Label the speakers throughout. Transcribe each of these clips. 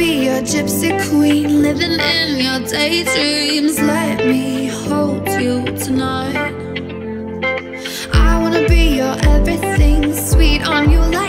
Speaker 1: be your gypsy queen Living in your daydreams. Let me hold you tonight. I wanna be your everything Sweet on you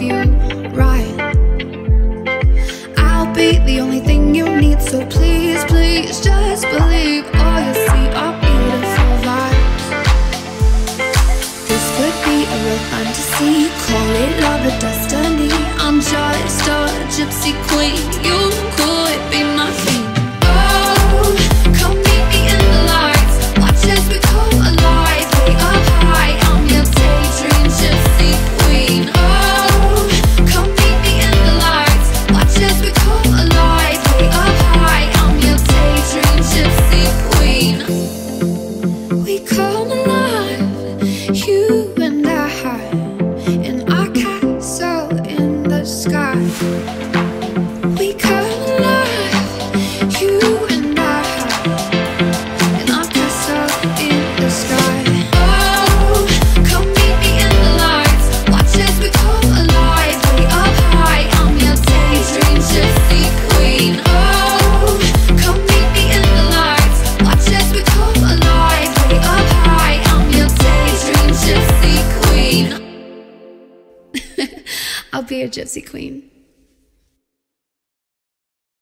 Speaker 1: you right. I'll be the only thing you need, so please, please just believe all you see are beautiful vibes. This could be a real fantasy, call it love or destiny. I'm just a gypsy queen, you could. you. I'll be a gypsy queen.